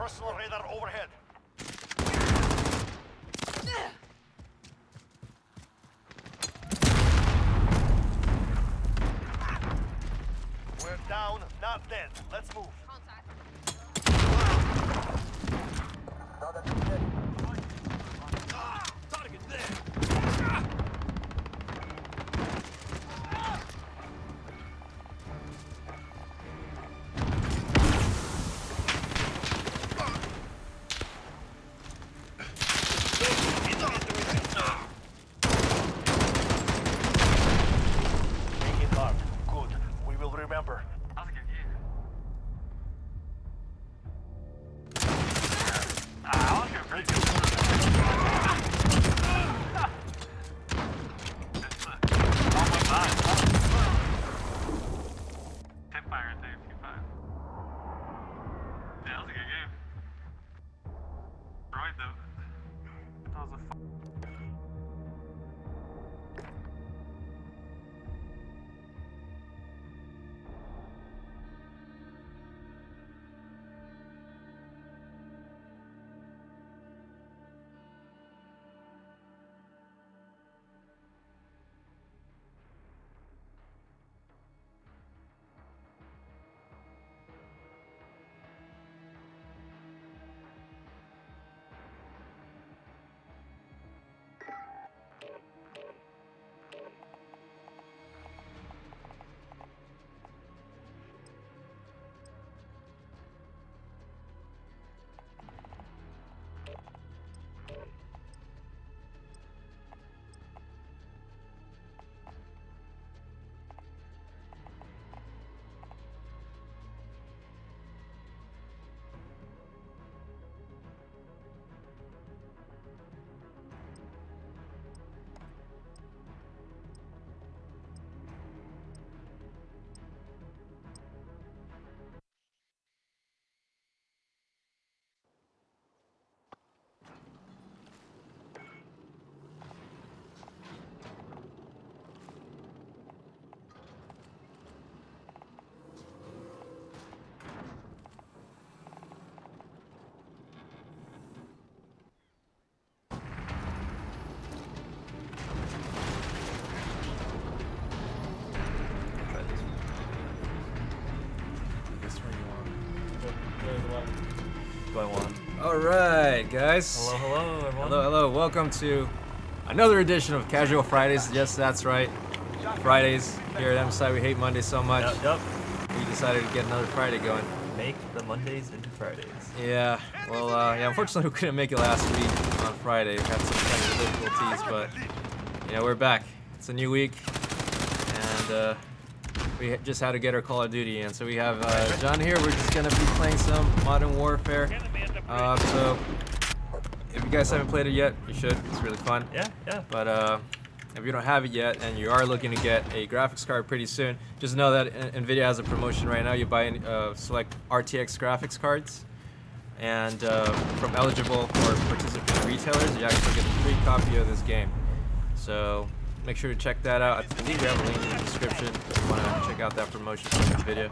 Personal radar overhead. We're down, not dead. Let's move. Target All right, guys. Hello, hello, everyone. Hello, hello. Welcome to another edition of Casual Fridays. Yes, that's right. Fridays here at MSI. We hate Mondays so much. Yep, yep. We decided to get another Friday going. Make the Mondays into Fridays. Yeah. Well, uh, yeah. Unfortunately, we couldn't make it last week on Friday. We had some technical difficulties, but you know we're back. It's a new week, and uh, we just had to get our Call of Duty in. So we have uh, John here. We're just gonna be playing some Modern Warfare. Uh, so if you guys haven't played it yet, you should. It's really fun. Yeah, yeah. But uh, if you don't have it yet and you are looking to get a graphics card pretty soon, just know that Nvidia has a promotion right now. You buy uh, select RTX graphics cards, and uh, from eligible or participating retailers, you actually get a free copy of this game. So make sure to check that out. I believe we have a link in the description if you want to check out that promotion from Nvidia.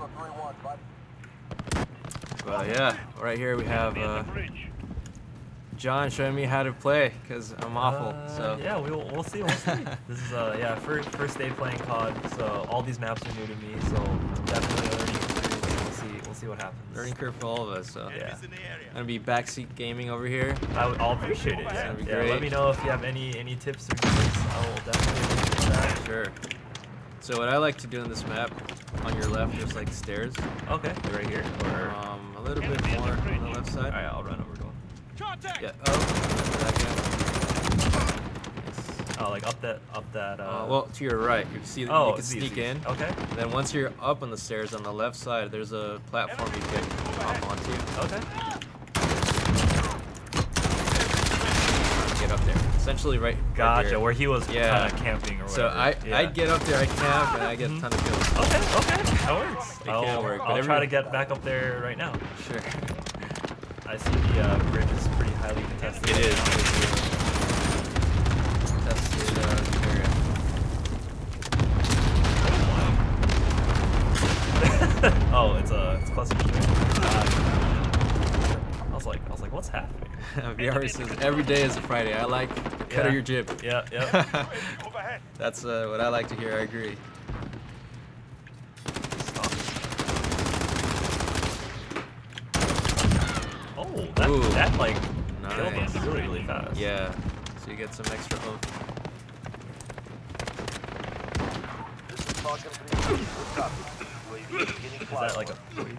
But yeah, right here we have uh, John showing me how to play because I'm awful. Uh, so yeah, we'll we'll see. We'll see. this is uh yeah first first day playing COD, so all these maps are new to me. So definitely a learning experience. We'll see. We'll see what happens. learning curve for all of us. So Yeah. gonna be backseat gaming over here. I would, I'll appreciate it. Yeah. That'd yeah. Let me know if you have any any tips or tricks. I will definitely appreciate that. Sure. So what I like to do in this map, on your left, there's like stairs. Okay, right here. Or Um, a little bit more on the left side. right, I'll run over to him. Yeah. Oh. that Oh, like up that up that. Uh, Uh, well, to your right, you see oh, you can sneak these. in. Okay. Then once you're up on the stairs on the left side, there's a platform you can hop onto Okay. to get up there. Essentially, right. right Gotcha. there. Where he was Yeah. kind of camping or whatever. So. I yeah. I get up there, I camp, and I get a ton of kills. Okay, okay, that works. It I'll, can work, I'll try to get back up there right now. Sure. I see the uh, bridge is pretty highly contested. It right is. now. Uh, area. oh, it's a it's cluster. Uh, also what's happening? VR says every day is a Friday. I like the cut Yeah. of your jib. Yeah, yeah. That's uh, what I like to hear. I agree. Oh, that, Ooh. that like killed Nice. us really, really fast. Yeah. So you get some extra oomph. Is Falcon 3. Good copy. UAV beginning Is that like a poison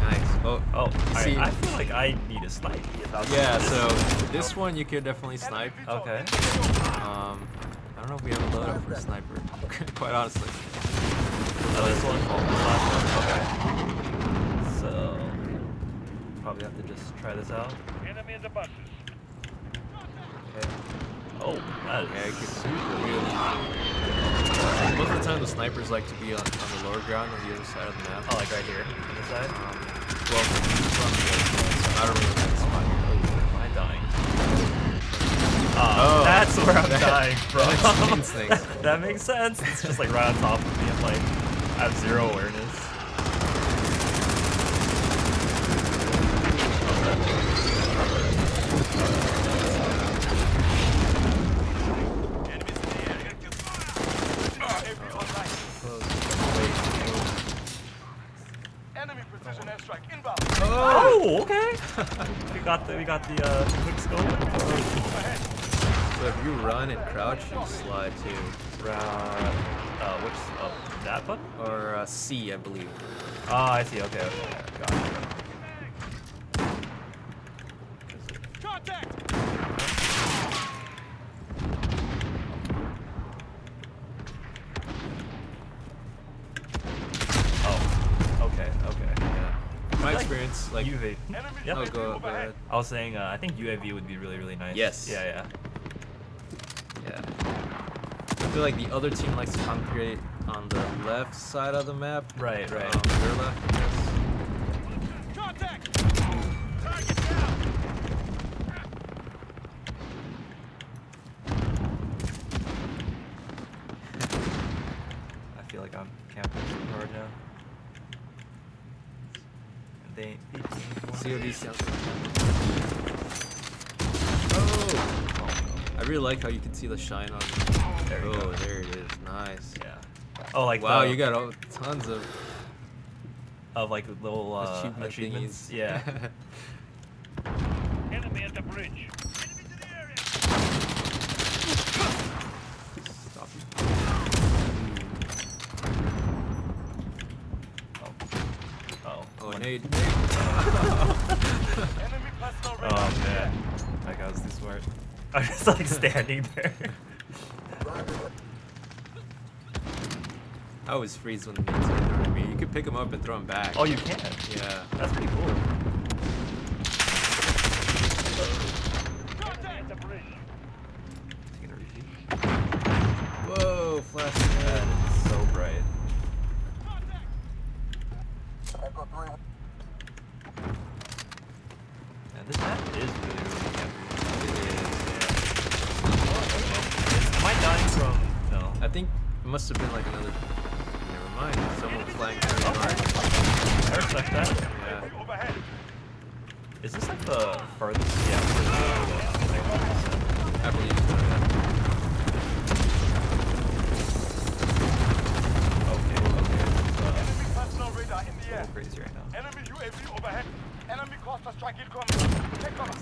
Nice. Oh. Oh, I, See- I feel like I need a snipe. Yeah. So this one you could definitely snipe. Okay. Um, I don't know if we have a loadout for a sniper. Quite honestly. Oh, this one? Oh, this last one? Okay. So, probably have to just try this out. Enemy in the buses. Okay. Oh, that Yeah, it is super really. Most of the time, the snipers like to be on, on the lower ground on the other side of the map. Oh, like right here on this side? Um, well, from the other side, so I don't really like the spot here. Oh, am I dying? Ah, Oh, that's where I'm that- dying from. that explains things. that makes sense. It's just like right on top of me. I'm like, I have zero awareness. Enemies in the area. UAV online. Enemy precision airstrike inbound. Oh, okay. we got the we got the uh, quick scope. Overhead. So if you run and crouch, you slide too. Round, uh, which oh, that button? Or uh, C, I believe. Ah, I see. Okay, okay, got it. Contact. Oh, okay, okay. Yeah. My Like experience, like UAV. Yep. Oh, go, go ahead. I was saying, uh, I think UAV would be really, really nice. Yes. Yeah, yeah. Yeah. I feel like the other team likes to congregate on the left side of the map. Right, right. Um, their left, I guess. Contact. Target down. I feel like I'm camping too hard now. And they ain't peeking anymore. COD sounds Oh! Oh, I really like how you can see the shine on There Oh, go. there it is. Nice. Yeah. Oh, like wow, the- you got all, tons of of like little uh, achievement achievements. thingies. Yeah. Enemy at the bridge. Enemies in the area. Stop. oh. Oh. Oh, One- nade. Enemy personal radar. Oh man, that guy was too smart. I was just like standing there. I always freeze when the nades are at me. You can pick them up and throw them back. oh, you can. Yeah. That's pretty cool. Contact at the bridge. Taking a repeat. Whoa, flash. That is so bright. Contact. And this map is really, really heavy. It is. It's, am I dying from? No. I think it must have been like another. Never mind. Someone flanked very Okay. hard. I respect that. Yeah. UAV overhead. Is this like the? Yeah. furthest, uh, I believe so. Yeah. Okay. Okay. Enemy personal radar in It's the uh, a air. little crazy right now. Enemy UAV overhead. Enemy cluster strike incoming. Take cover.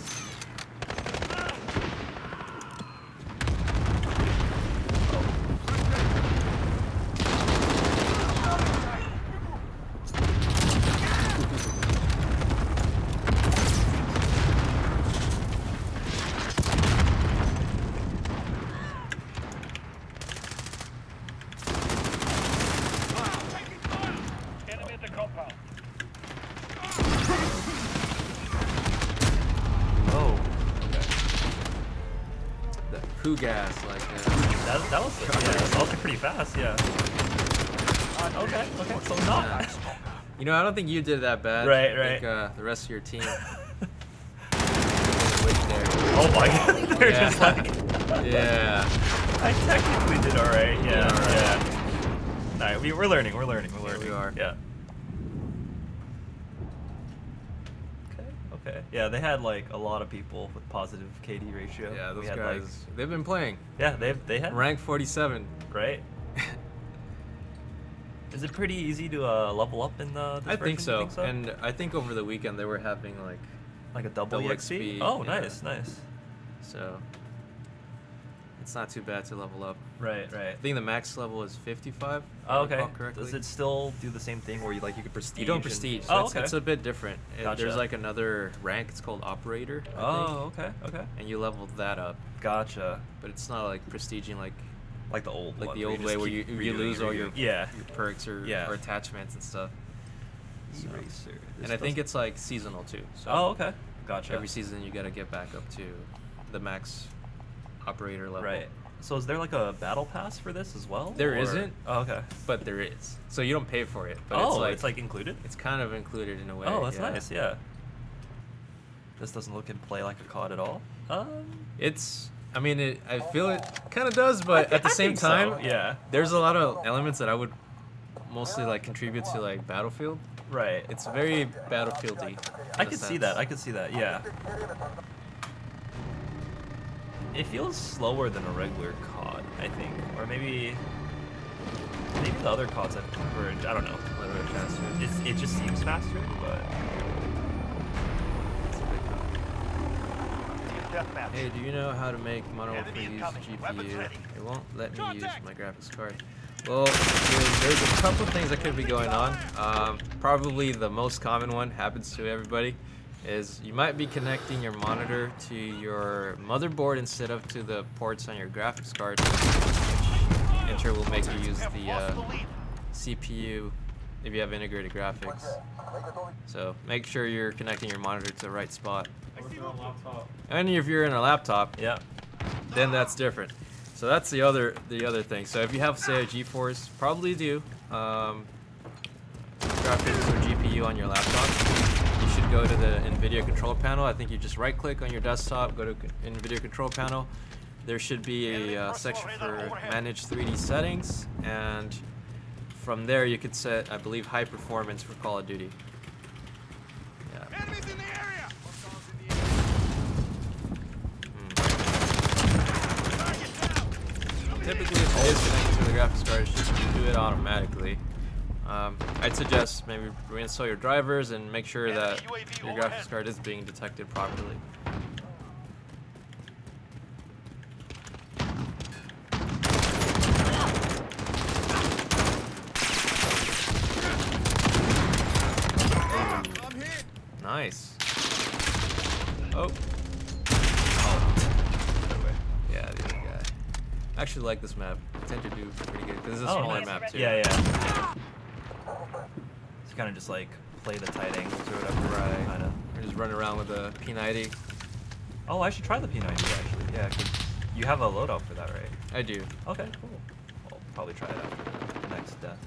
Enemy at the compound. Oh. Okay. Poo gas, like. Uh, That, that was yeah, that was pretty fast. Yeah. Okay. Okay. So not. you know, I don't think you did that bad. Right, I think, right. uh, the rest of your team Oh my god. They're Yeah. just like. Yeah. I technically did alright. Yeah. did alright. Yeah. Alright, we, we're learning. We're learning. We're Yeah, learning. we are. Yeah. Okay. Okay. Yeah, they had like a lot of people with positive KD ratio. Yeah, those guys, Like, they've been playing. yeah, they they had Rank 47. right. Is it pretty easy to uh, level up in this I think version? so. And I think over the weekend they were having like, like a double, double XP. XP, Oh, yeah. nice, nice. so it's not too bad to level up. Right, right. I think the max level is 55. Oh, okay. recall Correctly. Does it still do the same thing where you like you could prestige? You don't and- prestige. Oh, it's, okay. it's a bit different. Uh, There's like another rank. It's called operator. I Oh, think, okay, okay. And you level that up, Gotcha. but it's not like prestiging like Like the old like one, the old way where you, keep you lose all your yeah. your perks or, Yeah. or attachments and stuff. So- Eraser. and I think it's like seasonal too. So Oh, okay. Gotcha. every season you gotta get back up to the max operator level. Right. So is there like a battle pass for this as well? There isn't. Oh, okay. But there is. So you don't pay for it. But oh, it's like, included. it's kind of included in a way. oh, that's yeah. nice. Yeah. This doesn't look and play like a COD at all. Um, It's. I mean, it. I feel it kind of does, but I at the I same think so, time, yeah. there's a lot of elements that I would mostly like contribute to like Battlefield. Right. It's very Battlefieldy. I could see that. I could see that. Yeah. It feels slower than a regular COD, I think, or maybe maybe the other CODs I've covered. I don't know. A little bit faster. It's, it just seems faster, but Hey, do you know how to make Modern Warfare Enemy use GPU? It won't let me use my graphics card. Well, there's, there's a couple things that could be going on. Um, probably the most common one happens to everybody is you might be connecting your monitor to your motherboard instead of to the ports on your graphics card, turn will make you use the uh. CPU if you have integrated graphics. So make sure you're connecting your monitor to the right spot. And if you're in a laptop, yeah. then that's different. So that's the other the other thing. So if you have say a GeForce, probably do um, graphics or GPU on your laptop, should go to the NVIDIA control panel. I think you just right click on your desktop, go to NVIDIA control panel. There should be a uh, section for manage 3D settings, and from there you could set, I believe, high performance for Call of Duty. Yeah. Enemies in the area. Hmm. Typically, if it is connected to the graphics card, it should do it automatically. Um, I'd suggest maybe reinstall your drivers and make sure that your graphics card is being detected properly. Nice. Oh. Yeah, the other guy. I actually like this map. I tend to do pretty good because it's a Oh, smaller nice. map too. Yeah, yeah. So kind of just like play the tight angles or whatever. Right. Kind of. Just run around with a P90. Oh, I should try the P90 actually. Yeah, 'cause you have a loadout for that, right? I do. Okay, cool. I'll probably try it after the next death.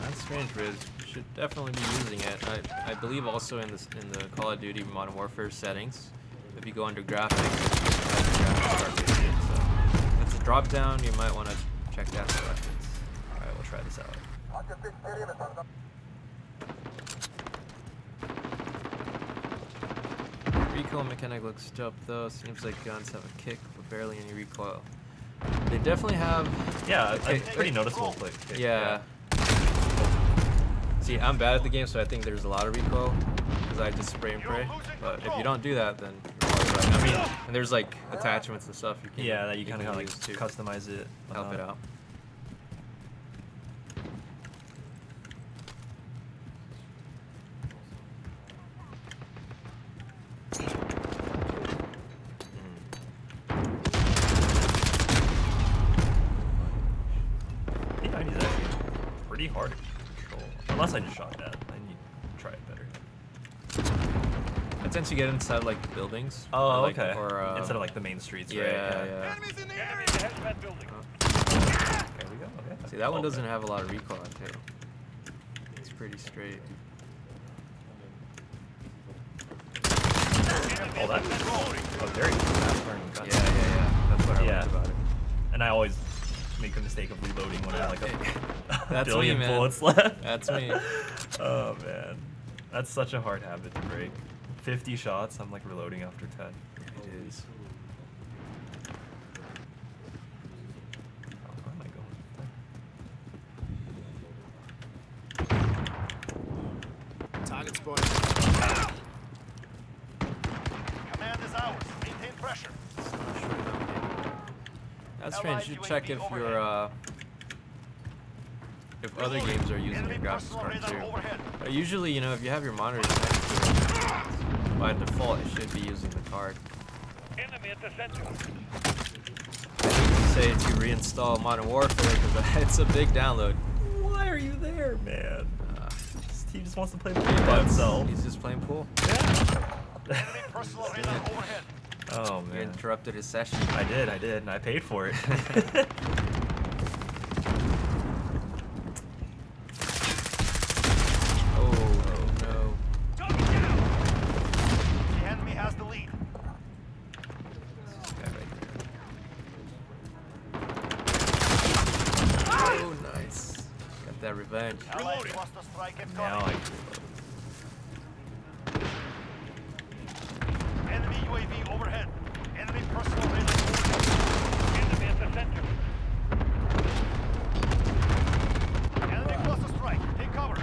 That's strange, Riz. Should definitely be using it. I, I believe also in this in the Call of Duty Modern Warfare settings, if you go under graphics, it has the graphics. So if it's a drop down, you might want to check that selections. All right, we'll try this out. Recoil mechanic looks dope though. Seems like guns have a kick, but barely any recoil. They definitely have. Yeah, pretty noticeable. Kick, Yeah. See, I'm bad at the game, so I think there's a lot of recoil because I just spray and pray. But if you don't do that, then you're probably right. I mean, and there's like attachments and stuff you can. Yeah, that you kind of like use to customize it. help it uh, out. P90 is actually pretty hard to control. Unless I just shot that. I need to try it better. I tend to get inside like the buildings. Oh, or, like, okay. Or uh, Instead of like the main streets, yeah, right? yeah. Enemies in the area! Hazmat building. There we go. Okay. See, that one Oh, doesn't man. have a lot of recoil too. It's pretty straight. Oh, that's oh, very fast burning gun. Yeah, yeah, yeah. That's what I Yeah. liked about it. And I always make the mistake of reloading when I have like a That's billion man. bullets left. That's me. oh man, that's such a hard habit to break. 50 shots, I'm like reloading after 10. It is. Oh, where am I going? Target spotted. Command is ours. Maintain pressure. That's strange. You UAV check if your uh, if other games are using Enemy your graphics card too. overhead. Uh, usually, you know, if you have your monitors next to it, by default, it should be using the card. Enemy at the center. Say to reinstall Modern Warfare because it's a big download. Why are you there, man? Uh, He just wants to play the game by himself. He's just playing pool. Enemy personal radar overhead. Oh You man. interrupted his session. I did, I did, and I paid for it. Oh no. The enemy has the lead. This guy right here. Oh, nice. Got that revenge. Allied cluster strike now incoming. I Enemy UAV overhead. Enemy personal radar overhead. Enemy at the center. Enemy cluster strike. Take cover.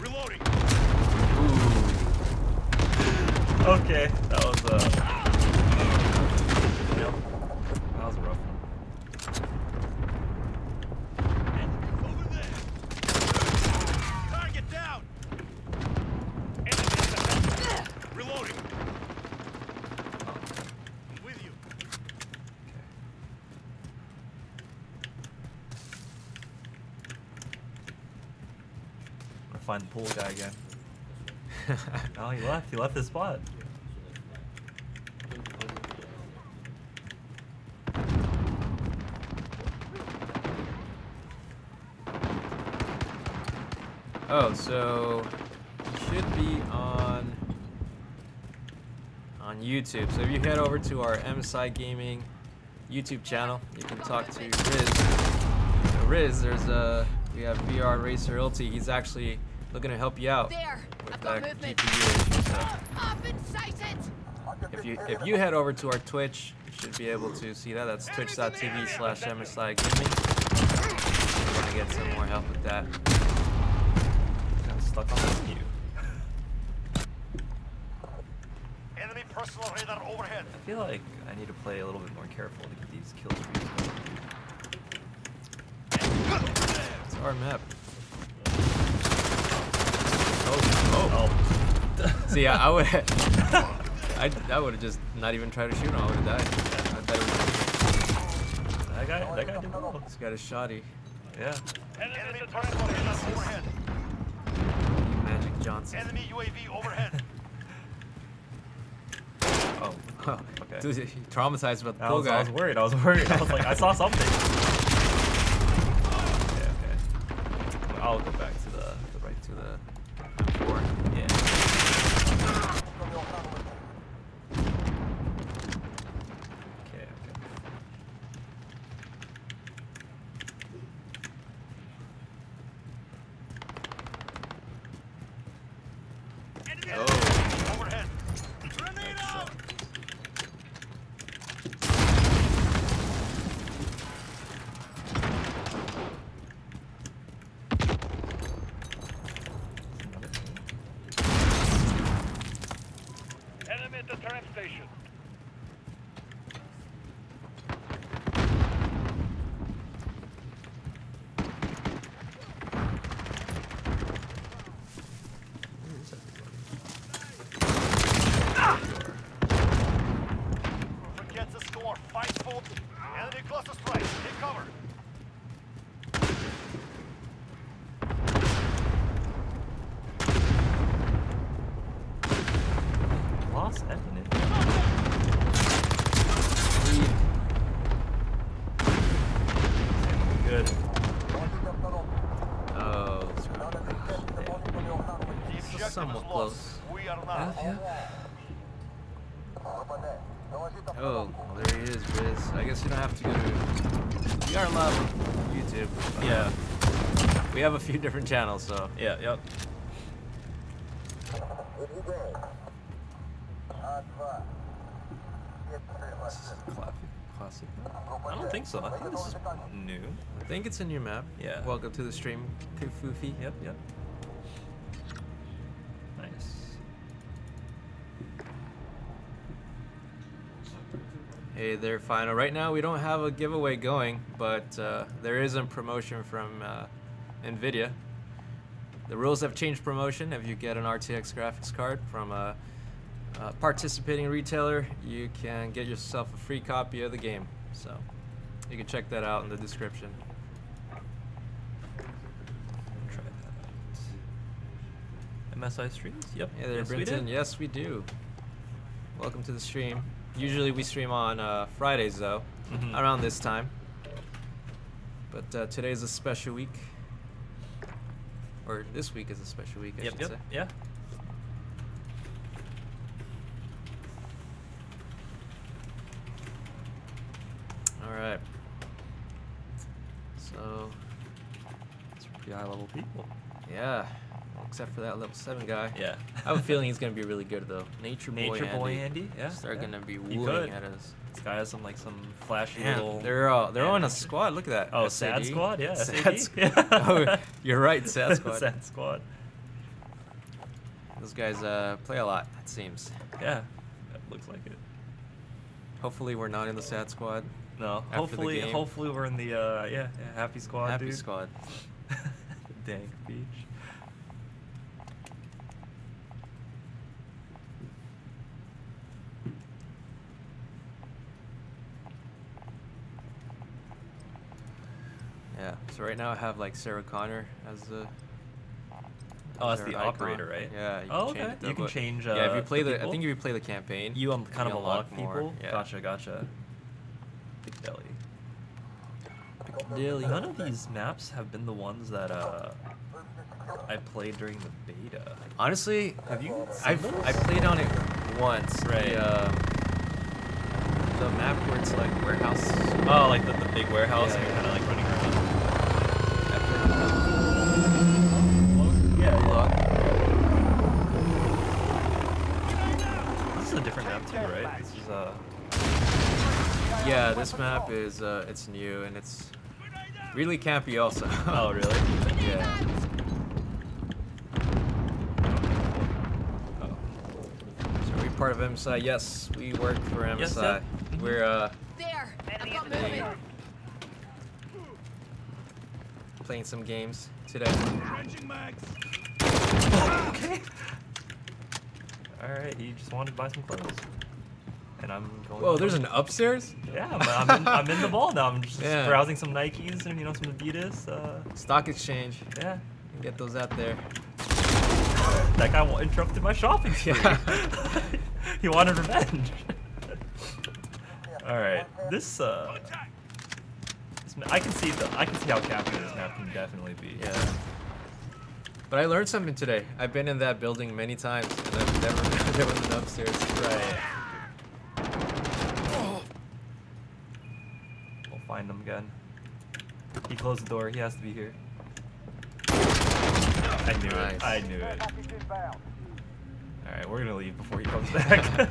Reloading. Okay, that was uh. Yep. That was a rough one. Over there. Target down. Enemy at the center. Reloading. I'm with you. I'm gonna find the pool guy again. Oh, he left. He left his spot. Oh, so you should be on on YouTube. So if you head over to our MSI Gaming YouTube channel, you can talk to Riz. So Riz, there's a we have VR Racer Ulti. He's actually looking to help you out There! with I've got that movement! GPU issue. So Up inside if you if you head over to our Twitch, you should be able to see that. That's twitch.tv slash MSI Gaming. If you want to get some more help with that. Kind of stuck on the menu. Enemy personal radar overhead. I feel like I need to play a little bit more careful to get these kills. streaks. going. It's our map. Oh, See, I, I would, I, I would have just not even tried to shoot him. I would have died. I thought it that guy, that guy did well. was, he's got a shoddy. Yeah. Enemy personal radar overhead. Magic Johnson. Enemy UAV overhead. Oh, Oh, Okay. Dude, he traumatized about the I pool was, guy. I was worried. I was worried. I was like, I saw something. Okay, okay. I'll go back to the, the right to the four. Yeah. Okay, okay. Oh, overhead. Grenade out. Enemy at the tram station. Forget the score. Fight for. Enemy cluster strike. Take cover. Oh, well, there he is, Riz. I guess you don't have to go to. We are live on YouTube. but Yeah. We have a few different channels, so. Yeah. Yep. Classic. Classic. I don't think so. I think this is new. I think it's a new map. Yeah. Welcome to the stream, Kufufi. Yep. Yep. Nice. Hey there, Final. Right now we don't have a giveaway going, but uh, there is a promotion from uh, NVIDIA. The rules have changed promotion. If you get an RTX graphics card from a, a participating retailer, you can get yourself a free copy of the game. So you can check that out in the description. Try that out. MSI streams? Yep. Hey there, yes, we Brinton. Yes, we do. Welcome to the stream. Usually we stream on uh, Fridays though, Mhm. around this time. But uh, today's a special week. Or this week is a special week, I Yep. should Yep. say. Yeah. All right. So, It's pretty high level people. yeah, except for that level seven guy. Yeah. I have a feeling he's gonna be really good though. Nature boy, Nature boy Andy. Andy. Yeah. They're yeah. gonna be wooing at us. This guy has some like some flashy Man, little. they're all they're on a squad. Look at that. Oh, Sad SAD. Squad. Yeah. Sad SAD. Squ- Yeah. oh, you're right. Sad squad. Sad Squad. Those guys uh, play a lot. It seems. Yeah. That looks like it. Hopefully, we're not in the sad squad. No. hopefully, hopefully we're in the uh, yeah, yeah happy squad. Happy dude. squad. Dank Beach. Yeah. So right now I have like Sarah Connor as the. Oh, that's the icon. operator, right? Yeah. You Oh, can change okay. it though, You can but- change, yeah, if you uh, play the the, I think if you play the campaign. You um, kind of you unlock more, people. Yeah. Gotcha, gotcha. Big belly. Dilly. None of these maps have been the ones that uh I played during the beta. Honestly, Have you? I've those? I played on it once. Right. The, um, the map where it's like warehouse. Oh, like the, the big warehouse, and Yeah. you're kind of like running around. I Yeah, This is a different map too, right? This is uh. Yeah, this map is uh, it's new and it's really campy also. Oh, really? yeah. Oh. So we part of MSI? Yes, we work for MSI. Yes, yeah. We're uh, There! I've playing, playing some games today. okay. All right, he just wanted to buy some clothes, and I'm going. Whoa, there's an upstairs? Yeah, I'm, I'm, in, I'm in the ball now. I'm just Yeah. browsing some Nikes and you know some Adidas. Uh, Stock exchange. yeah, Get those out there. that guy interrupted my shopping spree. Yeah. he wanted revenge. All right, this uh, this I can see the I can see how campy this map can definitely be. Yeah. But I learned something today. I've been in that building many times, and I've never never been upstairs. Right. Find him again. He closed the door. He has to be here. I knew Nice. it. I knew it. Package inbound. All right, we're gonna leave before he comes back.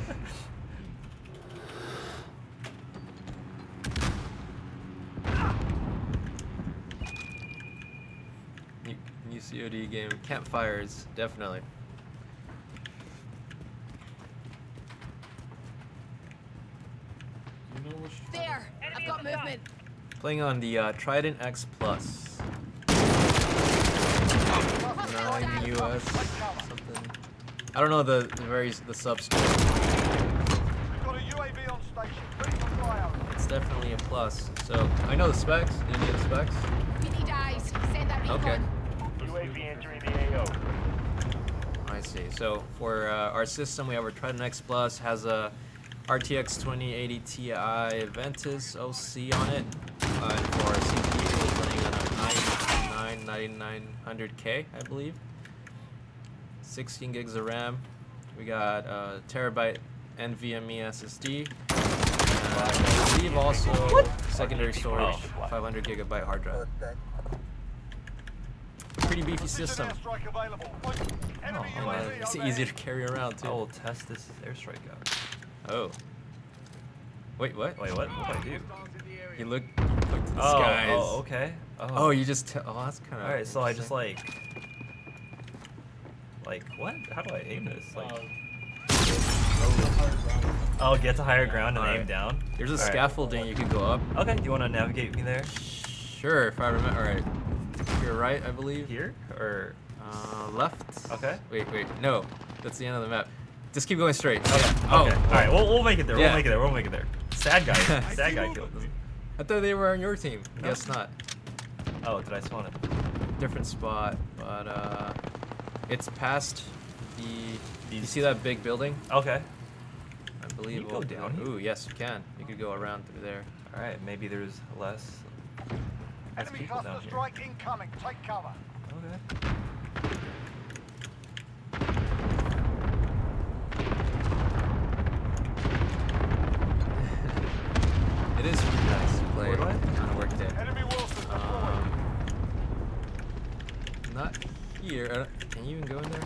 New, new COD game. Campfires, definitely. There! I've got movement! Playing on the uh, Trident X Plus. 9 US something. I don't know the, the very the subs. We've got a on station. Ready for flyout. It's definitely a plus. So I know the specs. Do you need the specs? We need eyes. Send that. Okay. UAV entering the AO. I see. So for uh, our system, we have our Trident X Plus has a RTX 2080 Ti Ventus OC on it. Uh, and for our CPU, it's running on a 99 9900K, I believe. 16 gigs of RAM, We got uh, terabyte NVMe SSD. And I believe also secondary storage, Oh, 500 gigabyte hard drive. Pretty beefy system. Airstrike available. Enemy Oh, UAV man. It's overhead. easy to carry around I too. will test this airstrike out. Oh. Wait, what? Wait, what? What do I do? You look, you look to the Oh, skies. oh, okay. Oh, you just. Oh, that's kind of. All right, so I just like, like what? How do I aim this? Like, oh, get to higher ground and aim down. There's a All right. scaffolding you can go up. Okay, do you want to navigate me there? Sure, if I remember. All right. You're right, I believe. Here or? Uh, left. Okay. Wait, wait. No, that's the end of the map. Just keep going straight. Okay. Oh. okay. All right, we'll, we'll make it there. Yeah. We'll make it there. We'll make it there. Sad guy. Sad guy killed this. I thought they were on your team. No. Guess not. Oh, did I spawn it? Different spot, but uh, it's past the. You see that big building? Okay. I believe. you go down here? Ooh, yes, you can. You could go around through there. All right, maybe there's less. less Enemy people cluster down here. strike incoming. Take cover. Okay. Pretty play Where do I- on a work day. Enemy Um, not here. Can you even go in there?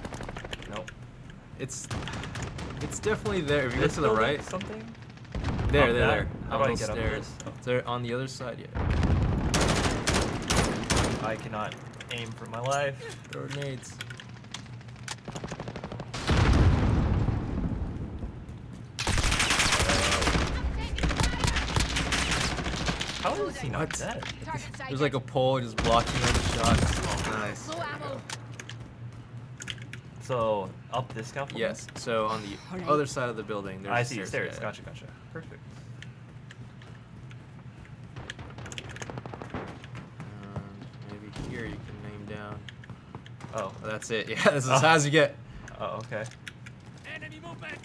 Nope. It's it's definitely there. If you This go to the right, Something. there, Up there, there. How on do I those get stairs. this? Oh. They're on the other side. Yeah. I cannot aim for my life. Grenades. How is he not What? dead? There's like a pole just blocking all the shots. Nice. So up this scaffolding? Yes. So on the Alright. other side of the building, there's I see stairs. stairs. yeah. Gotcha, gotcha. Perfect. Um, maybe here you can name down. Oh. That's it. Yeah, this is as Oh. high as you get. Oh, okay. Enemy movement.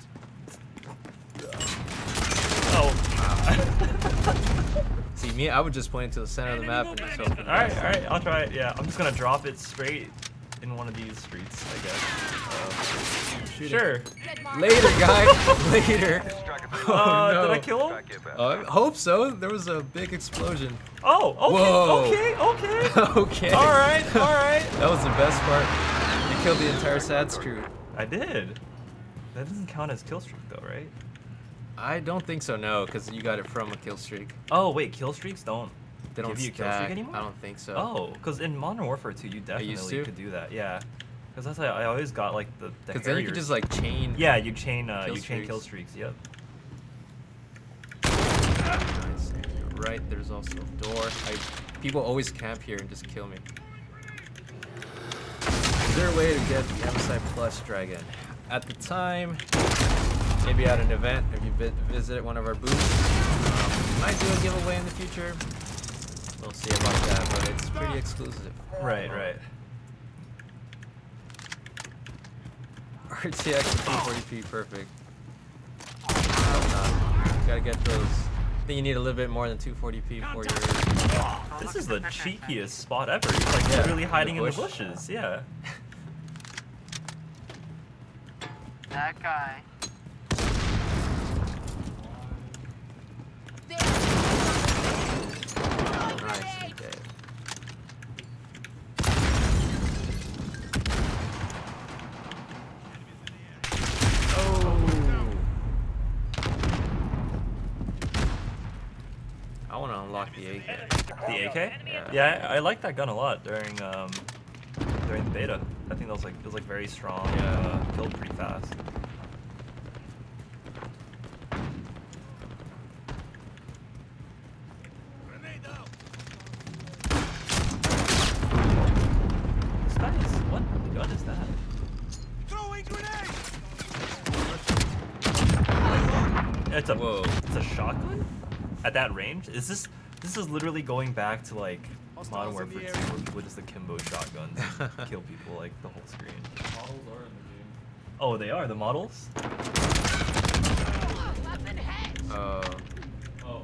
Oh. See me, I would just point to the center of the map and just hope. all right, all right. I'll try it. Yeah, I'm just gonna drop it straight in one of these streets, I guess. Uh, sure. Later, guy. Later. Oh, uh, no. Did I kill him? Uh, I hope so. There was a big explosion. Oh, okay, Whoa. okay, okay. okay. all right, all right. That was the best part. You killed the entire SADS crew. I did. That doesn't count as kill streak though, right? I don't think so, no, because you got it from a kill streak. Oh wait, kill streaks don't. They don't give you a kill stack. streak anymore. I don't think so. Oh, because in Modern Warfare 2, you definitely could do that. Yeah, because that's how I always got like the. the Because then you could just like chain. Yeah, you chain. Uh, you chain kill streaks. Yep. Nice. Right, there's also a door. I, people always camp here and just kill me. Is there a way to get the MSI Plus Dragon? At the time, maybe at an event, if you vi visit one of our booths, um, might do a giveaway in the future. We'll see about that, but it's pretty exclusive. Right, right. RTX 240p, perfect. Uh, gotta get those. I think you need a little bit more than 240p for your. This is the cheekiest spot ever. He's like Yeah, literally in the hiding in the bushes. Yeah. That guy. There. Nice. Okay. Oh. I unlock the AK. The AK. Yeah. Yeah, I, I like that gun a lot during um during the beta. I think that was like it was like very strong. Yeah. Uh, killed pretty fast. Grenade. This guy is what gun is that? Throwing grenade. It's a Whoa. It's a shotgun? At that range? Is this this is literally going back to like Modern Hostiles in Warfare the 2 air. where people just akimbo shotguns and kill people like the whole screen. Models are in the game. Oh, they are the models? Uh, Oh.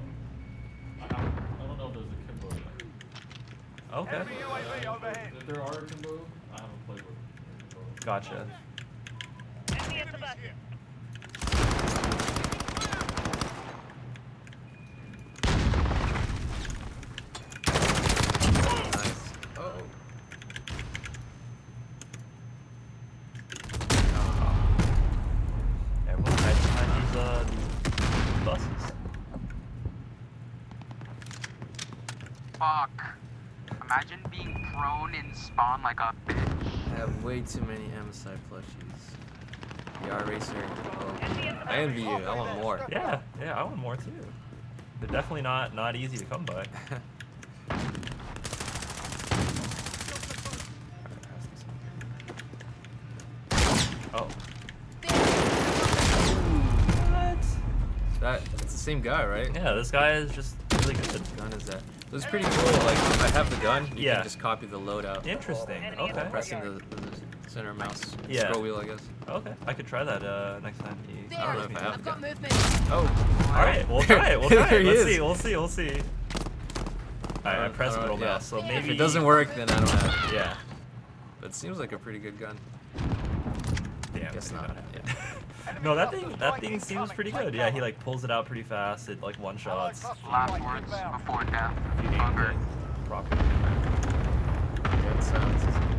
I, I don't know if there's a Kimbo yet. Okay. Enemy UAV overhead. If there are akimbo, I haven't played with Kimbo. Gotcha. Enemy at the Nice. Oh. Everyone hides behind these, uh, these buses. Fuck. Imagine being prone in spawn like a bitch. I have way too many MSI plushies. VR Racer. Oh. I envy you. I want more. Yeah, yeah, I want more too. They're definitely not not easy to come by. Oh. What? That it's the same guy, right? Yeah, this guy is just really good. What gun is that? It was pretty cool. Like if I have the gun, you Yeah. can just copy the loadout. Interesting. Okay. Pressing the, the center mouse Yeah. scroll wheel, I guess. Okay. I could try that uh, next time. There. I don't know if I have I've got gun. movement. Oh. All right, we'll try it. We'll try There it. he Let's is. see. We'll see. We'll see. All right, I don't- pressed I middle yeah. mouse, so If maybe If it doesn't work, then I don't have it. Yeah. But it seems like a pretty good gun. Yeah. Guess I do not. Yeah. No, that thing that thing seems pretty good. Yeah, he like pulls it out pretty fast. It like one shots. Last words before death. If you aim Bugger. it properly. That sounds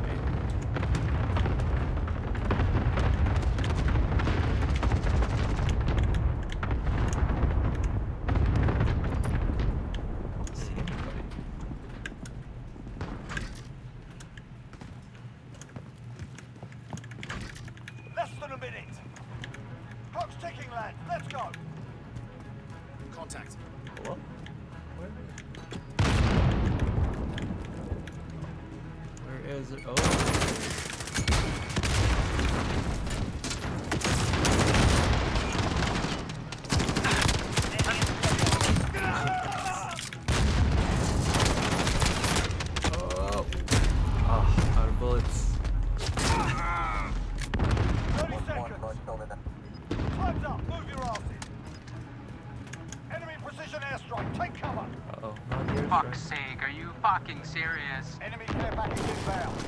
Fuck's sake, are you fucking serious? Enemy care package inbound.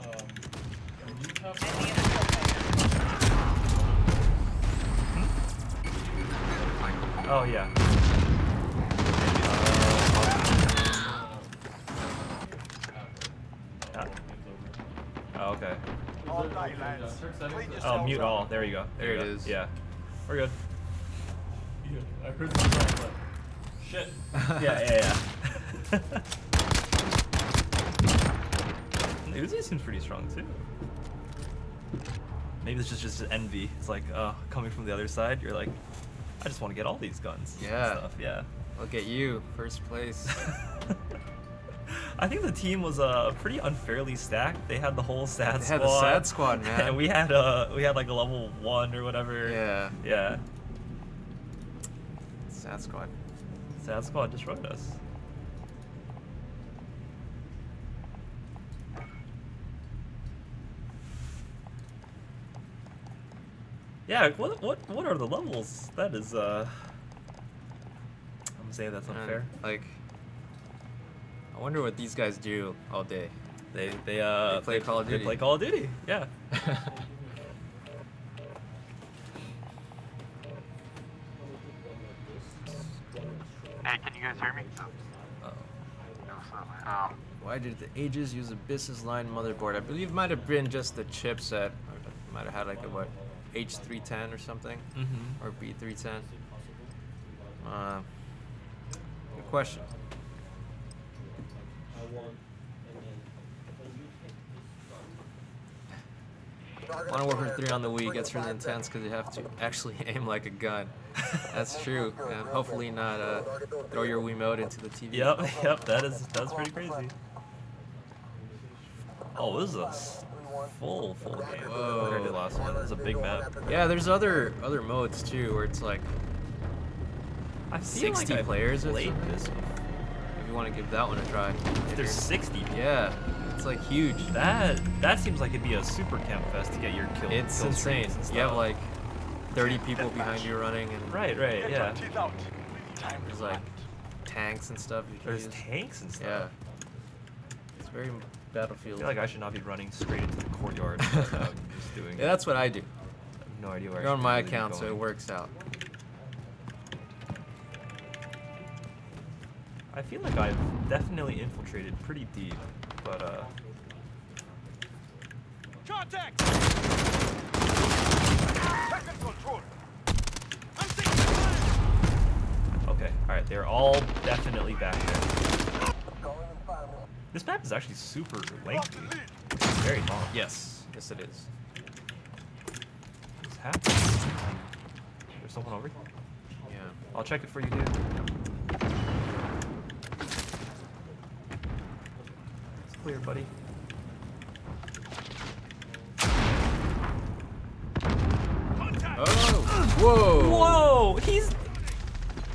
Um, can you have Oh yeah. Uh, oh, okay. All day, lads. Clean Oh, yourselves mute up. all. There you go. There you it go. Is. Yeah. We're good. Yeah, I heard the sound, but shit. yeah, yeah, yeah. Uzi seems pretty strong too. Maybe it's just just envy. It's like, uh, coming from the other side, you're like, I just want to get all these guns. and Yeah. Stuff. Yeah. Look at you, first place. I think the team was uh, pretty unfairly stacked. They had the whole sad They squad. had the sad squad, man. and we had uh, we had like a level one or whatever. Yeah. Yeah. Sad squad. Sad squad destroyed us. Yeah, what what what are the levels? That is uh I'm saying that's And, unfair. like, I wonder what these guys do all day. They they uh They play Call of Duty. They Duty. play Call of Duty. Yeah. Hey, can you guys hear me? Uh, Um, Why did the Aegis use a business line motherboard? I believe it might have been just the chipset. Might have had like a what, H310 or something, mhm. or B310. Uh, good question. Modern Warfare 3 on the Wii gets really intense because you have to actually aim like a gun. That's true, and hopefully not uh, throw your Wiimote into the TV. Yep, yep, that is that's pretty crazy. Oh, this is a full full game compared to the last one. This is a big map. Yeah, there's other other modes too where it's like I feel 60 like players or played this. before. If you want to give that one a try. If There's 60. yeah, it's like huge. That that seems like it'd be a super camp fest to get your kill. It's kill insane. streaks and You have like 30 people behind you running, and right, right, yeah. Get out. Time there's like tanks and stuff. You can There's use. tanks and stuff. Yeah, it's Very battlefield. I feel like I should not be running straight into the courtyard. just doing yeah, that's what I do. I have no idea where. You're on my account, so it works out. I feel like I've definitely infiltrated pretty deep, but uh, Contact! Taking control. I'm taking fire! okay, all right, they're all definitely back there. This map is actually super lengthy, very long. Yes, yes it is. What's happening? There's someone over here. Yeah. I'll check it for you, dude. Clear, buddy. Contact! Oh! Whoa! Whoa! He's.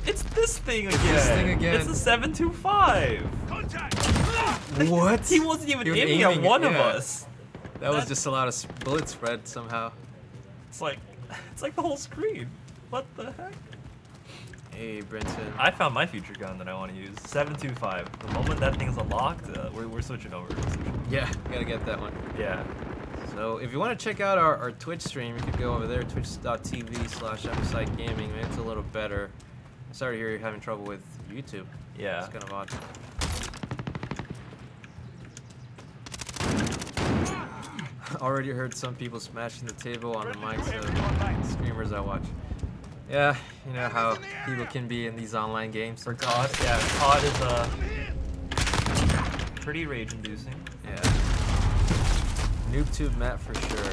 It's this thing again. this thing again. It's a seven two five. Contact! What? He wasn't even aiming, aiming at one of us. That was just a lot of bullet spread somehow. It's like, it's like the whole screen. What the heck? Hey, Brenton. I found my future gun that I want to use. Seven two five. The moment that thing's unlocked, uh, we're, we're switching over. Yeah, gotta get that one. Yeah. So if you want to check out our, our Twitch stream, you can go over there, twitch.tv slash Gaming. Maybe it's a little better. I'm sorry to hear you're having trouble with YouTube. Yeah. It's kind of odd. Already heard some people smashing the table on the mics of streamers I watch. Yeah, you know how people can be in these online games. For COD, yeah, COD is uh, pretty rage-inducing. Yeah. NoobTube map for sure.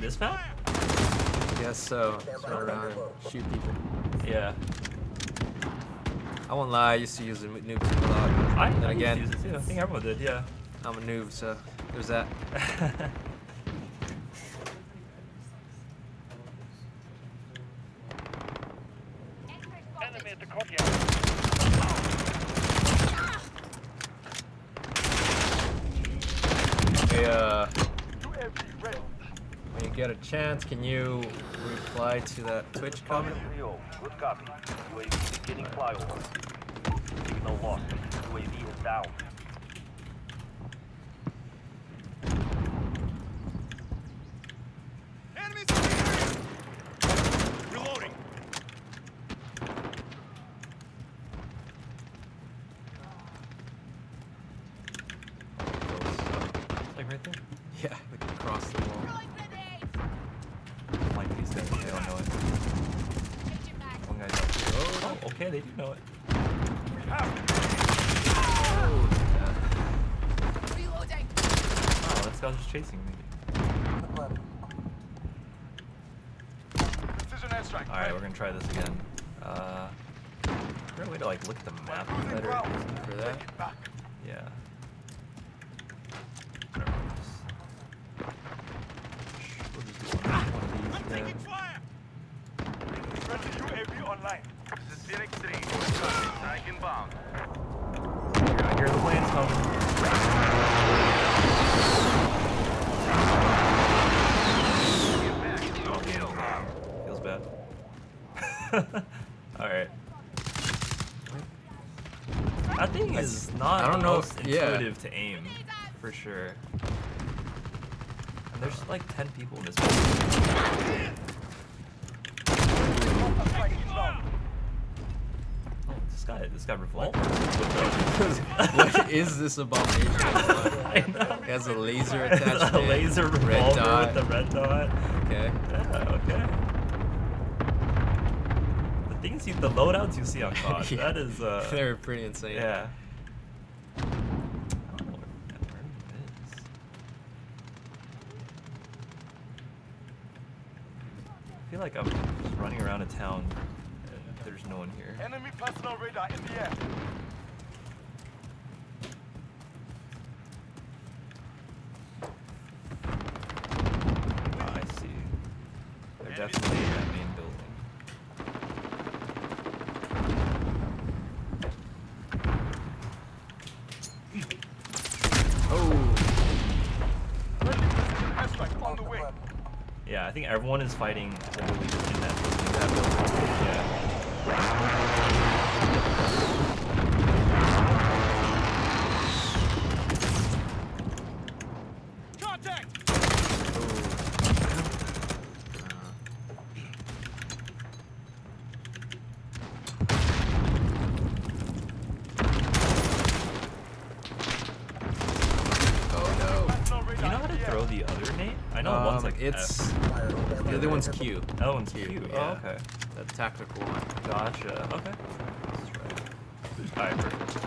This map? Guess so. Just run around and shoot people. Yeah. I won't lie, I used to use the NoobTube a lot. I, I again, used to use it too. I think everyone did. Yeah. I'm a noob, so there's that. Enemy at the courtyard. Hey, uh, when you get a chance, can you reply to that Twitch comment? Good copy. UAV beginning flyover. Signal lost. UAV is down. Enemies in the area! Reloading! It's like right there. Yeah, like across the wall. Like these guys, they don't know it. One guy's up here. Oh, okay, they do know it. Reloading! Oh, this guy's just chasing me. All right, we're gonna try this again. Uh, is there a way to like look at the map better? For that? Get back. Yeah. Never mind, just- We'll just do one, one of I'm these. taking Yeah. fire! Friendly UAV online. This is Phoenix 3. Strike inbound. I hear the planes coming. Get back. No kill. Feels bad. All right. That thing is not I don't the know most if- yeah. intuitive to aim, for sure. And there's like 10 people in this. Oh, this guy, this guy revolves. what is this abomination? I know. It has a laser attached a to it. laser Red revolver dot. with the red dot. Okay. Yeah, okay. The things you, the loadouts you see on COD, Yeah. that is, uh, They're pretty insane. yeah. I don't know where, where it is. I feel like I'm just running around a town and there's no one here. Enemy personal radar in the air. Ah, I see. They're definitely in that main building. Oh. Friendly precision airstrike on the way. Yeah, I think everyone is fighting literally just in that building. That building. Q. That one's Q, Q. yeah. Oh, okay. The tactical one. Gotcha. Okay. Try. Alright, perfect.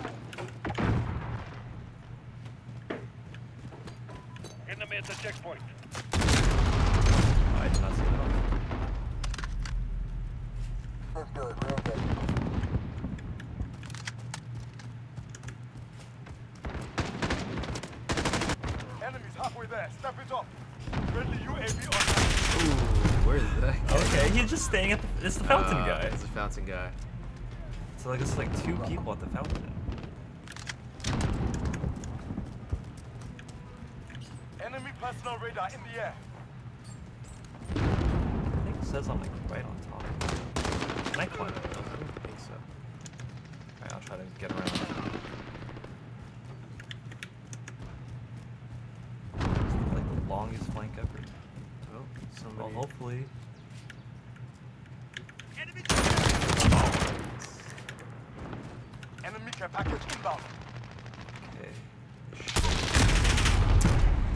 Enemy at the checkpoint. I did not see that. Enemies halfway there. Step it up. Friendly UAV Ooh, where is that? guy? Okay, he's just staying at the. It's the fountain Uh, guy. It's the fountain guy. So like it's like two people at the fountain. Enemy personal radar in the air. I think it says I'm like right on top. Can I climb it? I don't think so. Alright, I'll try to get around. It's like the longest flank ever. Oh, Well, somebody. hopefully. Enemy care package inbound. Okay.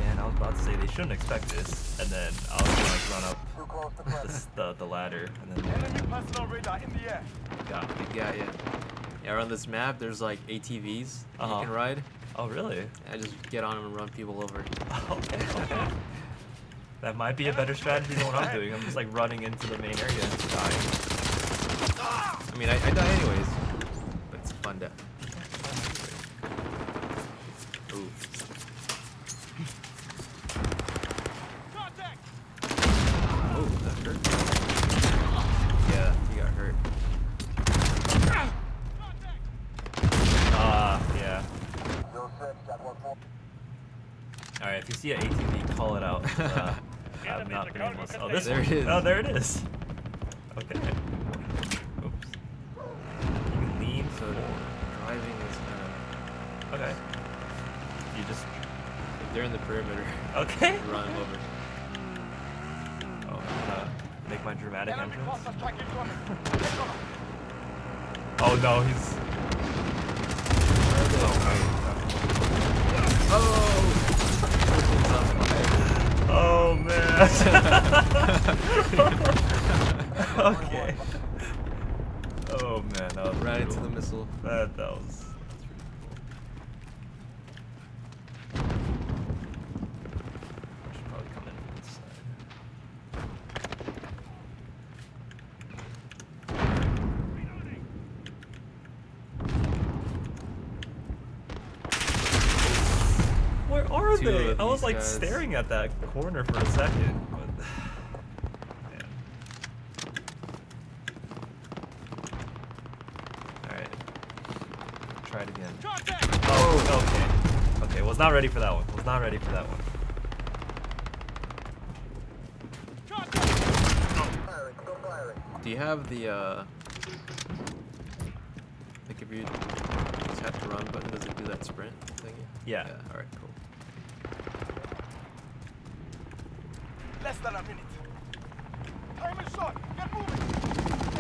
Man, I was about to say they shouldn't expect this, and then I was gonna like run up this, the the ladder, and then Enemy personal radar in the air. got me. They got ya. Yeah, around this map, there's like ATVs Uh-huh. you can ride. Oh really? I just get on them and run people over. okay. okay. That might be a better strategy than what I'm doing. I'm just like running into the main area and dying. I mean, I, I die anyways, but it's fun death. Ooh. Contact. Oh, that hurt. Yeah, he got hurt. Ah, yeah. Alright, if you see an ATV, call it out. Uh, I'm Enemy not at the being aimless. cargo Oh, this There one. it is. Oh, there it is. Okay. Oops. You lean So driving is kind of. Okay. You just. If they're in the perimeter, Okay. run them over. Oh, I'm gonna make my dramatic entrance. cluster strike incoming. Take cover. Oh no, he's. Oh man. okay. Oh man, that was Right into brutal. the missile. That that was that's pretty cool. I should probably come in from this side. Where are Two they? of I was like guys. staring at that corner for a second, but. Alright. Try it again. Contact. Oh, okay. Okay, was not ready for that one. Was not ready for that one. Do you have the uh like if you just have to run button, does it do that sprint thingy? Yeah. Yeah, alright, cool. Less than a minute. Time is short. Get moving.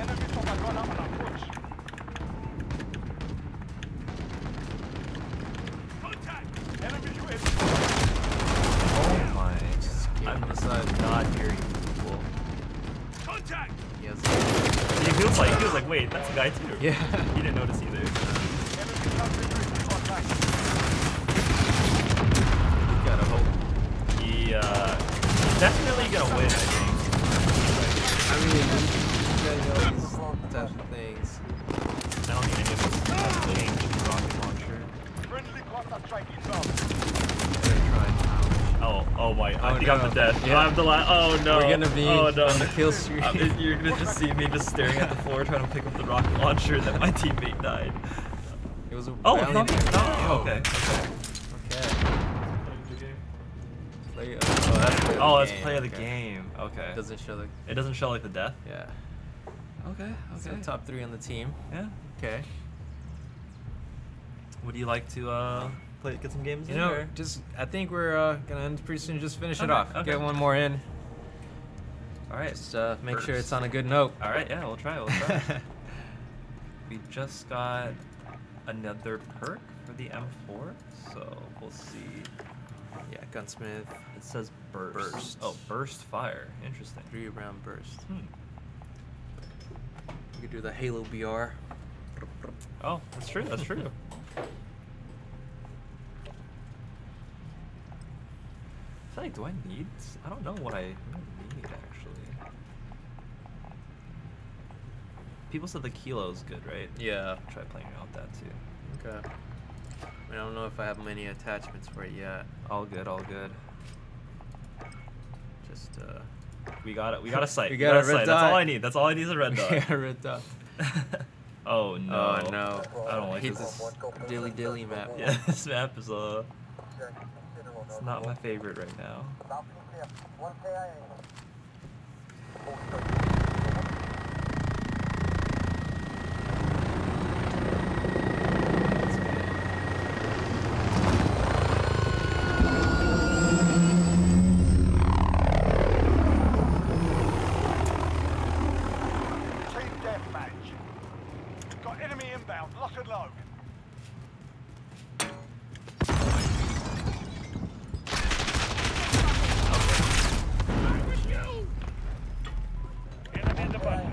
Enemy propaganda on approach. Contact. Enemy UAV. Oh my. came I'm from the just side. not hearing people. Contact. He He feels like he was like, wait, that's a guy too. Yeah. He didn't notice either. Enemy counter UAV online. you gotta hope. He uh he's definitely gonna win, I think. I mean you gotta know these types of things. I don't think any of us have changed the rocket launcher. Friendly cluster strike inbound. They're trying. Oh, oh my! I Oh, think I'm no. the death. Yeah. I'm the last. Oh no! We're gonna be oh, no. on the kill streak. I mean, you're gonna just see me just staring at the floor trying to pick up the rocket launcher that my teammate died. It was a Oh, valiant- no, no. Oh, Okay. Okay. Okay. Play, oh, that's play of Oh, the that's game. play of the okay. game. Okay. Doesn't show the It doesn't show like the death. yeah. Okay. So Okay. top three on the team. Yeah. Okay. Would you like to uh play get some games You in? know, or- just I think we're uh, gonna end pretty soon. Just finish it off. okay. Get one more in. All right. Just uh, make sure it's on a good note. All right. Yeah, we'll try. We'll try. we just got another perk for the M4, so we'll see Yeah, gunsmith. It says burst. Burst. Oh, burst fire. Interesting. Three round burst. Hmm. We could do the Halo BR. Oh, that's true. That's true. I feel like, do I need? I don't know what I need actually. People said the kilo is good, right? Yeah. Try playing around with that too. Okay. I, mean, I don't know if I have many attachments for it yet. All good, all good. Just uh. We got it. We got a sight. We We got got, a a red sight. That's all. I need. That's all I need is a red dot. yeah, red dot. oh no. Oh no. I don't like this. this dilly dilly map. Yeah, this map is uh, it's not my favorite right now. Team deathmatch. Got enemy inbound. Lock and load. Enemy in the buses.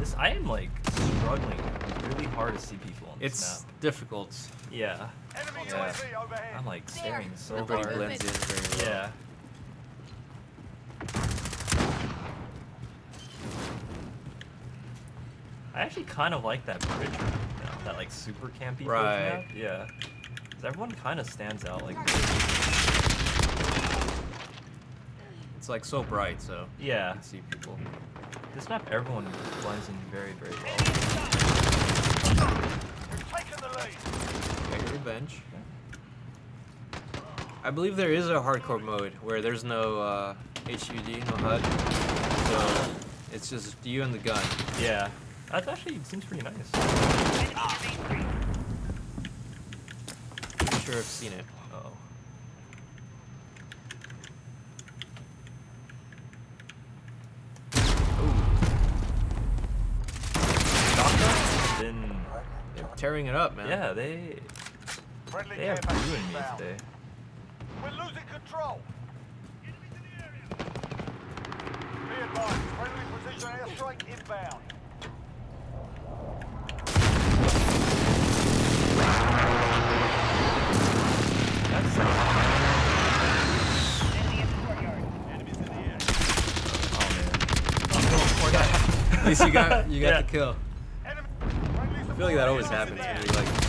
This I am like struggling really hard to see people on this It's map. difficult. Yeah, Yeah. I'm like staring so Everybody hard. blends in very well. Yeah. I actually kind of like that bridge map now, that like super campy bridge Right. map. Yeah. 'Cause everyone kind of stands out like It's like so bright, so you Yeah. can see people. This map everyone blends in very, very well. We've taken the lead. Revenge. I believe there is a hardcore mode where there's no uh, HUD, no HUD. So it's just you and the gun. Yeah. That actually seems pretty nice. Pretty sure I've seen it. Oh. Shotgun's been They're tearing it up, man. yeah, they Friendly they have care ruined me inbound. today. We're losing control. Be advised, friendly precision airstrike inbound. That's Enemies in the air. oh man. I'm going for that. At least you got you got Yeah. the kill. I feel like that always happens when you like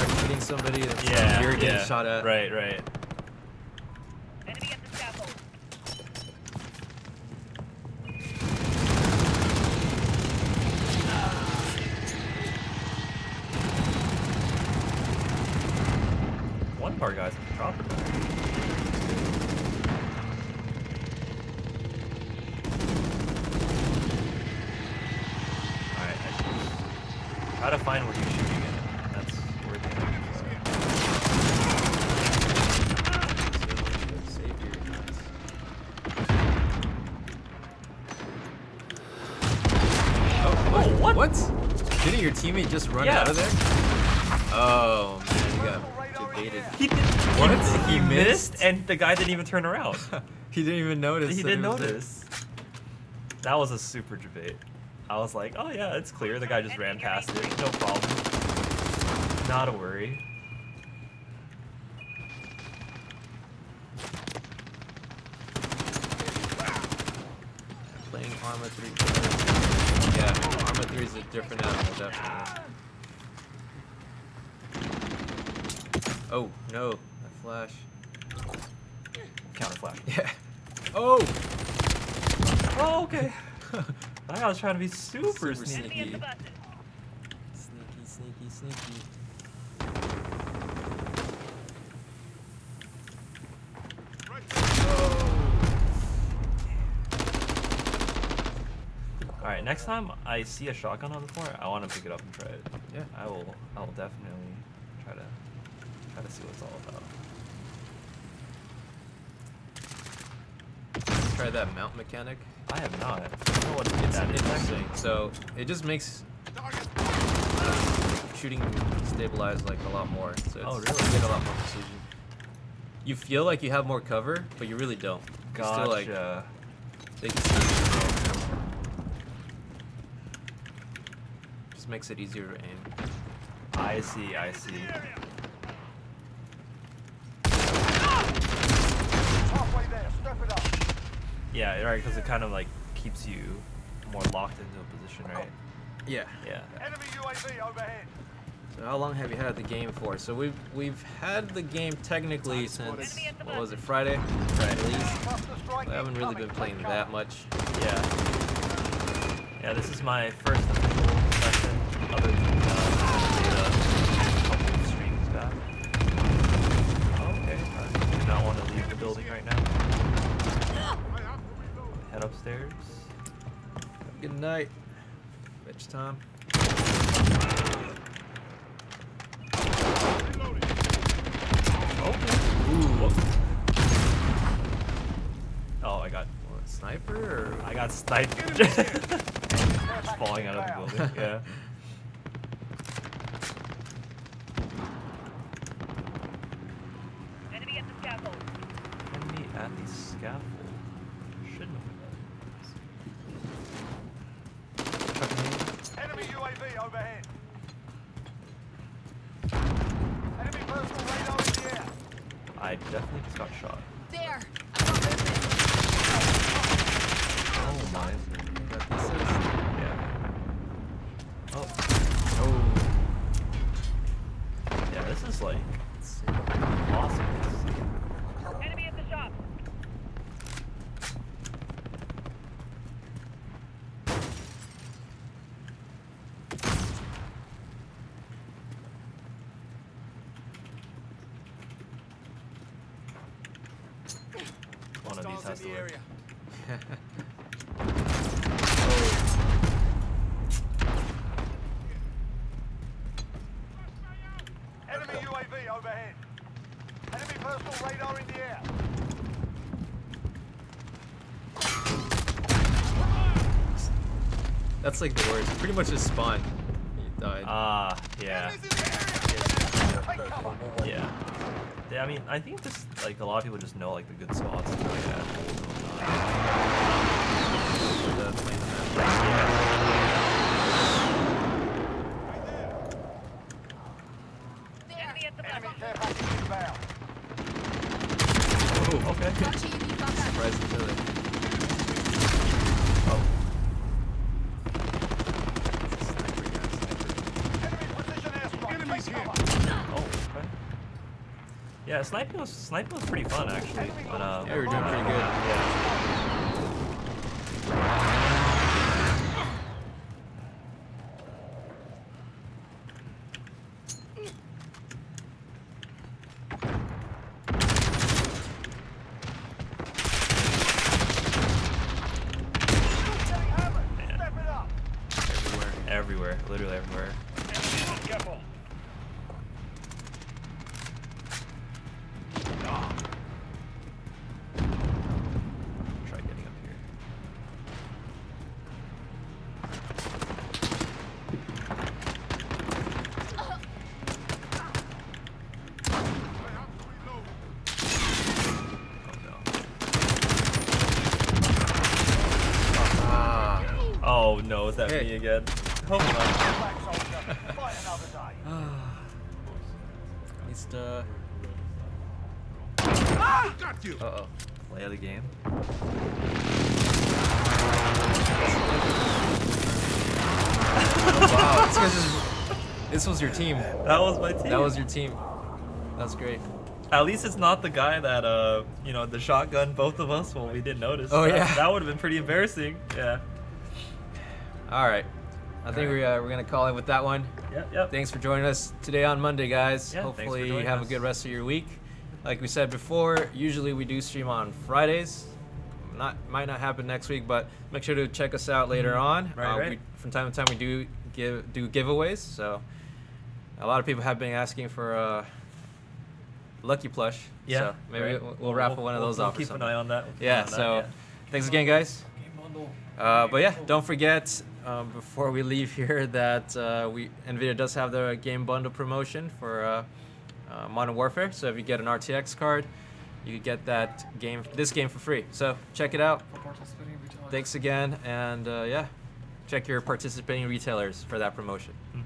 start shooting somebody Yeah, you're getting yeah. shot at. Right, right. Enemy at the scaffold. One of our guys is proper. Alright, I should try to find where he's shooting at. That's where the enemies are. Save your guns. Oh, what? What? Didn't your teammate just run Yeah. out of there? Oh man, you got debated. He did. What? He, He missed, missed? and the guy didn't even turn around. he didn't even notice. he didn't it was there. notice. That was a super debate. I was like, oh yeah, it's clear. The guy just ran past it. No problem. Not a worry. Playing Arma 3. Yeah, Arma 3 is a different animal, definitely. Oh, no. That flash. Counter flash. Yeah. Oh! Oh, okay. I thought was trying to be super, Super sneaky. Enemy at the buses. Sneaky, sneaky, sneaky. All right, next time I see a shotgun on the floor, I want to pick it up and try it. Yeah. I will. I will definitely try to try to see what it's all about. Try that mount mechanic. I have not. I don't know what It's that interesting. So it just makes uh, shooting stabilize like a lot more. So oh, it's, Oh, really? You get a lot more precision. You feel like you have more cover, but you really don't. Gotcha. still like they can see. Just makes it easier to aim. I see. I see. Halfway there. Step it up. Yeah, right. Because it kind of like keeps you more locked into a position, right? Yeah. Yeah. Enemy UAV overhead. So how long have you had the game for? So we've we've had the game technically since what was it Friday? Right. Release. Cluster strike I haven't really been playing that much. Yeah. Yeah, this is my first official session other than uh, Good night. Bitch time. Oh, I got What, sniper or I got sniped. Just falling out of the building. Yeah. Enemy at the scaffold. Enemy at the scaffold. Should know where that is. Enemy UAV overhead. Enemy personal radar in the air. I definitely just got shot. There. Oh my. Got this is- Yeah. Oh. Oh. Yeah, this is like Let's see. awesome. Enemy at the shop. One of these has to work. Enemy UAV overhead. Enemy personal radar in the air. That's like the worst. Pretty much just spawn. You died. Ah, yeah. Enemies in the area. Take cover. Yeah. Yeah, I mean, I think this, like, a lot of people just know, like, the good spots. To, like, uh, add holes and whatnot. the playing the map. Yeah. There. Enemy at the Enemy level. care package inbound. Oh, okay. Gotcha, you beat fucker. Surprise each other. Oh. Sniper guy, sniper. Enemy precision airstrike. Enemies Take here. cover. Oh, okay. Yeah, sniping was sniping was pretty fun actually. But, uh, Yeah, we were doing pretty good. Yeah. Man. Step it up. Everywhere. Everywhere, literally everywhere. Careful. Fight another day. At least, uh. Got you. Uh oh. Play of the game. wow. This, just, this was your team. That was my team. That was your team. That's great. At least it's not the guy that uh, you know, the shotgun both of us when we didn't notice. Oh, That- yeah. That would have been pretty embarrassing. Yeah. All right. I think we, uh, we're going to call it with that one. Yep. Yep. Thanks for joining us today on Monday, guys. Yeah, thanks for Hopefully, you joining have us. a good rest of your week. Like we said before, usually we do stream on Fridays. not might not happen next week, but make sure to check us out later on. Mm-hmm. Right, Uh, right. We, from time to time, we do give do giveaways. So a lot of people have been asking for a lucky plush. Yeah. So maybe right. we'll, we'll raffle one of those we'll off. or Keep an eye on that. We'll keep an eye Yeah. on that, So yeah. thanks again, guys. Game bundle. Uh, but yeah, don't forget um, before we leave here that uh, we Nvidia does have the game bundle promotion for uh, uh, Modern Warfare. So if you get an RTX card, you could get that game, this game for free. So check it out. For participating retailers. Thanks again, and uh, yeah, check your participating retailers for that promotion. Mhm. Op